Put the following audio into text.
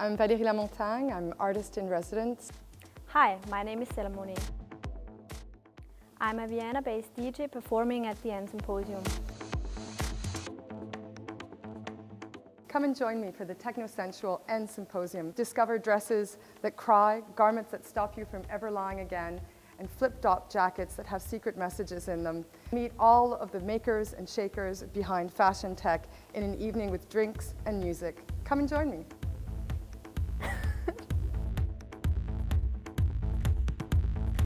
I'm Valérie Lamontagne, I'm artist in residence. Hi, my name is Stella Monet. I'm a Vienna-based DJ performing at the End Symposium. Come and join me for the Technosensual End Symposium. Discover dresses that cry, garments that stop you from ever lying again, and flip-top jackets that have secret messages in them. Meet all of the makers and shakers behind fashion tech in an evening with drinks and music. Come and join me.